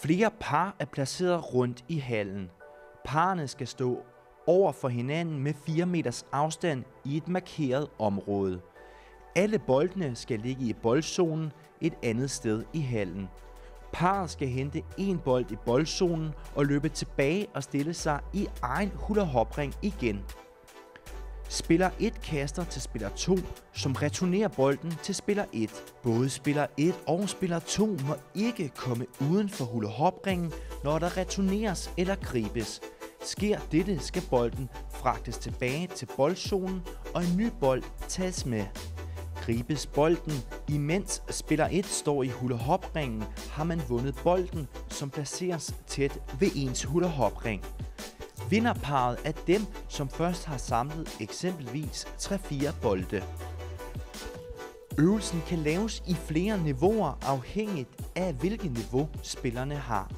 Flere par er placeret rundt i hallen. Parerne skal stå over for hinanden med 4 meters afstand i et markeret område. Alle boldene skal ligge i boldzonen et andet sted i hallen. Parret skal hente en bold i boldzonen og løbe tilbage og stille sig i egen hula igen. Spiller 1 kaster til spiller 2, som returnerer bolden til spiller 1. Både spiller 1 og spiller 2 må ikke komme uden for hula-hop-ringen, når der returneres eller gribes. Sker dette, skal bolden fragtes tilbage til boldzonen, og en ny bold tages med. Gribes bolden, imens spiller 1 står i hula-hop-ringen, har man vundet bolden, som placeres tæt ved ens hula-hop-ring. Vinderparet er dem, som først har samlet eksempelvis 3-4 bolde. Øvelsen kan laves i flere niveauer afhængigt af hvilket niveau spillerne har.